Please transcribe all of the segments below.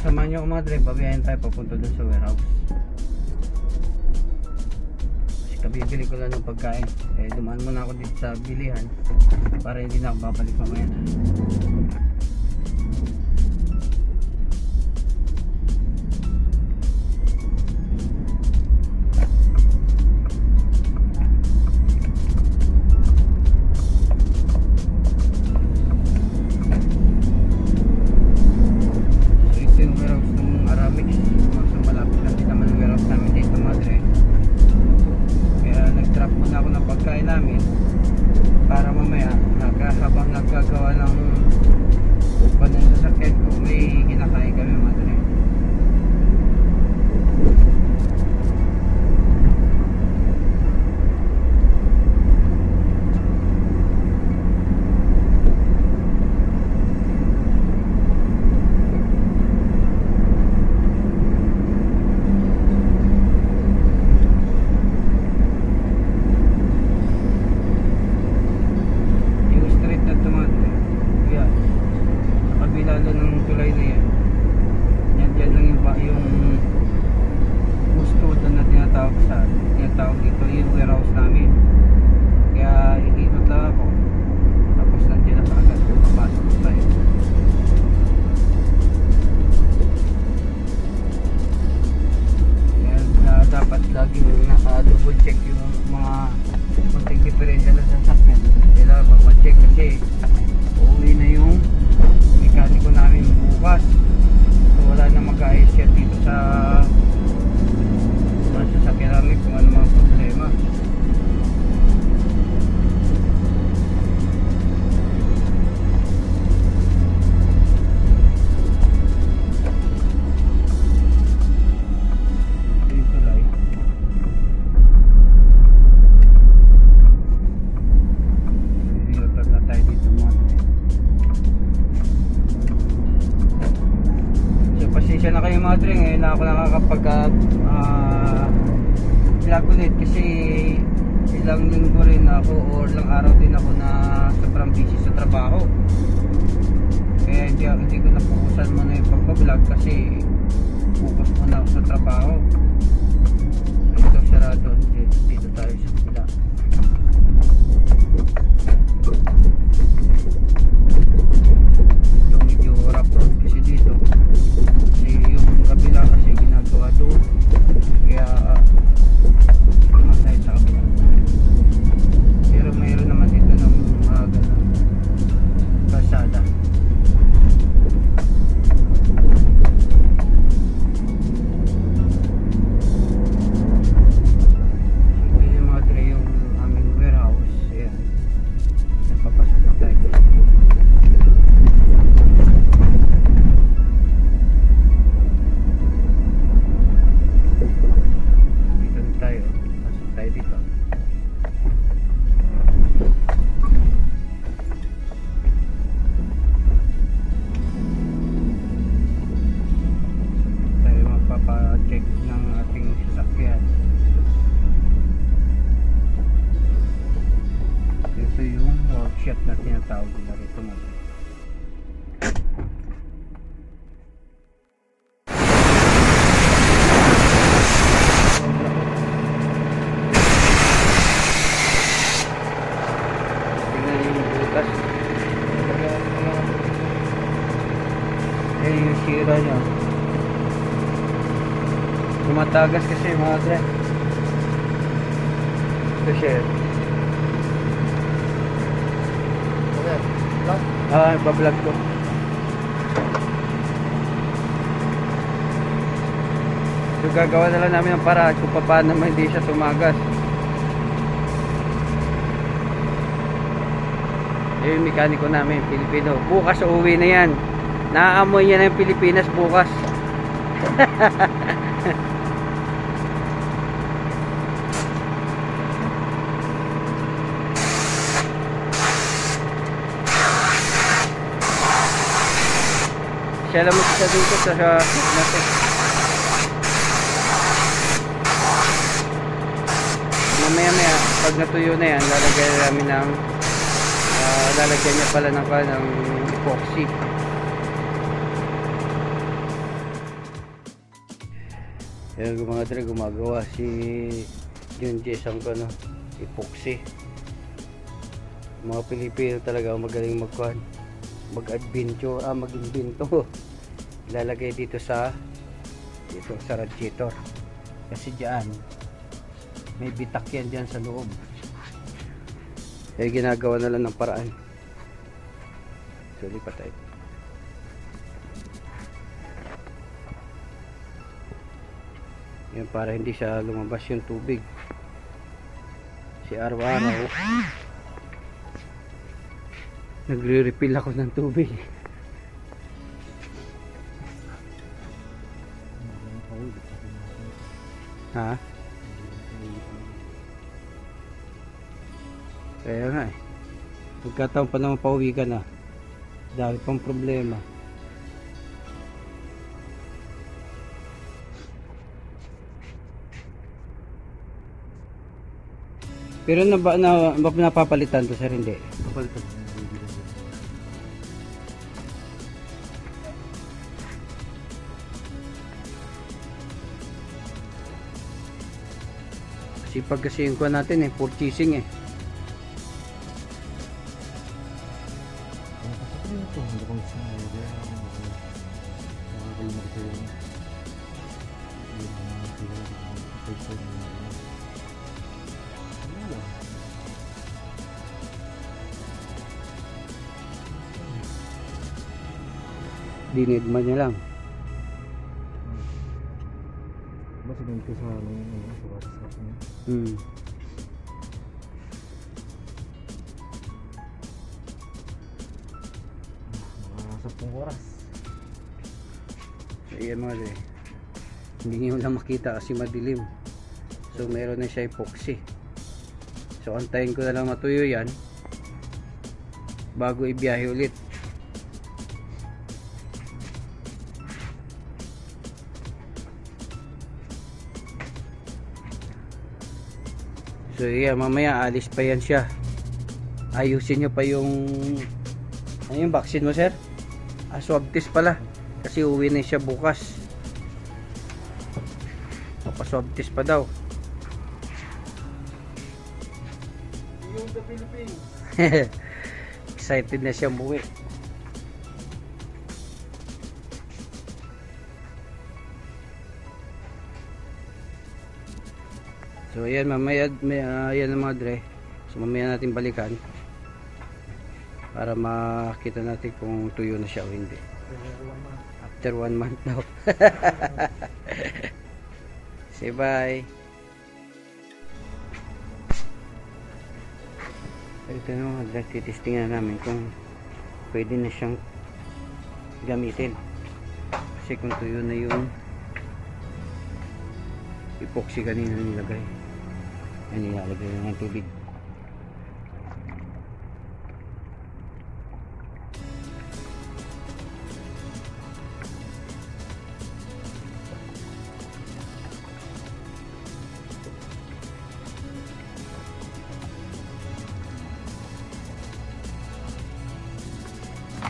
samahan nyo ako mga dre, babiyahin tayo papunta dun sa warehouse. Kasi kabibili ko lang ng pagkain. Eh, dumaan muna ako dito sa bilihan para hindi na ako babalik mamaya. So pagkain namin para mamaya nagka, habang nagkagawa ng upan ng sasakyan ko may kinakain kami madre. Pasensya na kayo mga dre Ngayon na ako nakakapag uh, vlog ulit Kasi ilang linggo rin ako Or ilang araw din ako na sobrang busy sa trabaho. Kaya hindi, hindi ko napukusan muna yung pagpa-vlog Kasi focus muna ako sa trabaho. Ito sarado Dito, dito tayo sa sira niya. Tumatagas kasi mga dre. Ito siya. Ah, ipa-vlog ko. So gagawa na lang namin ng paraan kung paano naman hindi siya tumagas. Eh, yung mekaniko namin, Pilipino. Bukas uuwi na yan. Naaamoy niya na yung Pilipinas bukas. Siya lang mag-isa dito sa natin. Mamaya maya, pag natuyo na yan, lalagyan namin ng ah, lalagyan niya pala ng, ng epoxy. Yung mga dre gumagawa si Jun ko no, epoxy. Mga Pilipino talaga magaling magkuhan. Mag-adventure, ah mag-invento. Ilalagay dito sa dito sa radiator. Kasi diyan may bitak yan diyan sa loob. Kaya ginagawa na lang ng paraan. So lipat tayo. Yan para hindi siya lumabas yung tubig. Si araw-araw nagre-refill ako ng tubig. Ha? Kaya nga eh. Pagkataon pa naman pauwi ka na. Dami pang problema. Pero na ba, na, ba napapalitan to sir? Hindi. Kapalitan. Kasi pag kasi yung kuha natin eh, purchasing eh. Dinid man niya lang. Mas ganito sa ano yung WhatsApp niya. Hmm. Mga 10 oras. So, yan mga eh. Hindi nyo lang makita kasi madilim. So meron na siya epoxy. So antayin ko na lang matuyo yan bago ibiyahe ulit. So yeah, mamaya alis pa yan siya. Ayusin nyo pa yung ano yung vaccine mo sir? Ah, swab test pala. Kasi uwi na siya bukas. Papaswab test pa daw. Yung the Philippines. Excited na siya umuwi. So ayan mamaya may uh, ayan mga dre. So mamaya natin balikan para makita natin kung tuyo na siya o hindi. After one month daw. Say bye. Ito na mga dre, titistingan namin kung pwede na siyang gamitin. Kasi kung tuyo na yung epoxy kanina nilagay. Yan nilalagay na ờ, ng tubig.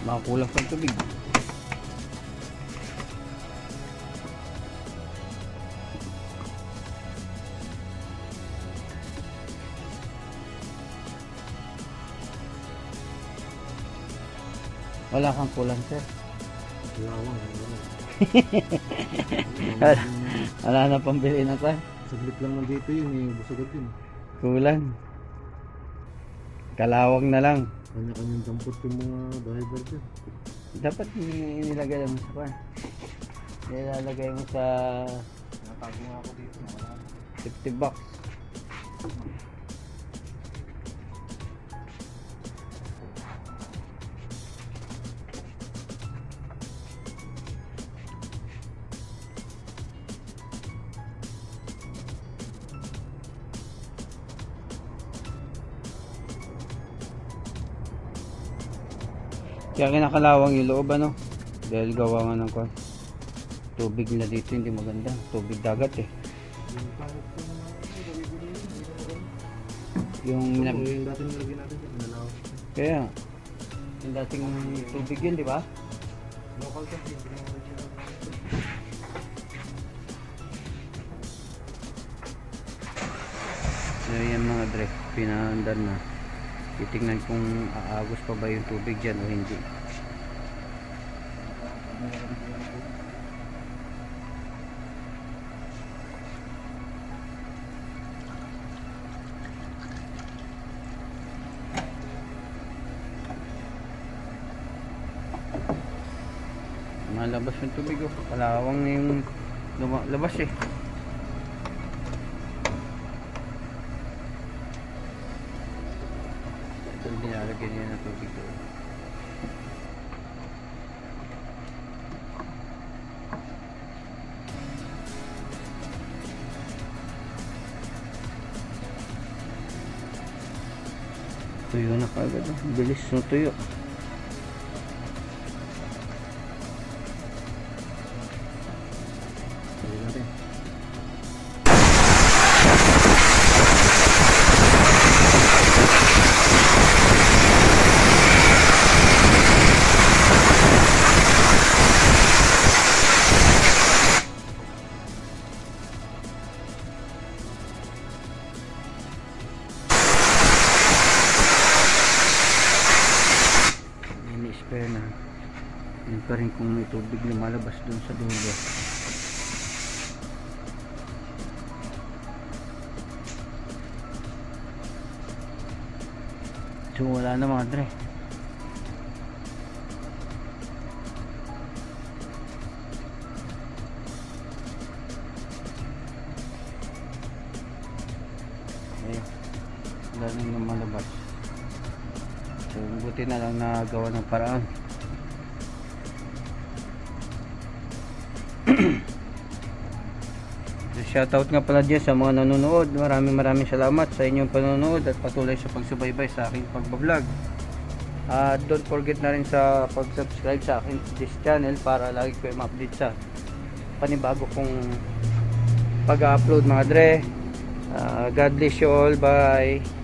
Makakulang pang tubig. Wala kang kulang sir. Wala, wala na pambili na pa. Saglit lang nandito yun eh. Busagad yun. Kulang. Kalawang na lang. Kanya-kanyang dampot yung mga driver dyan. Dapat ni- nilagay mo sa pan. Nilalagay mo sa Natago nga ako dito. Wala. 50 box. Kaya kinakalawang yung loob ano. Dahil gawa nga ng kwan. Tubig na dito hindi maganda. Tubig dagat eh. Yung, so, yung dating nilagyan natin sa Kaya. Yung dating tubig yun, di ba? Local to. So, yan mga dre. Pinaandar na. Titingnan kung aagos pa ba yung tubig dyan o hindi. Malabas yung tubig oh. Kalawang yung labas eh. Yung nilalagyan niya ng tubig doon. Tuyo na kagad oh. Bilis ng tuyo. Ini-spare na yun pa rin kung may tubig lumalabas dun sa dulo. So wala na mga dre ayun wala nang lumalabas buti na lang nagawa ng paraan. shoutout nga pala dyan sa mga nanonood. Maraming maraming salamat sa inyong panonood at patuloy sa pagsubaybay sa aking pagbablog. At don't forget na rin sa pag-subscribe sa akin this channel para lagi ko ma-update sa panibago kong pag-upload mga dre. Ah, God bless you all. Bye.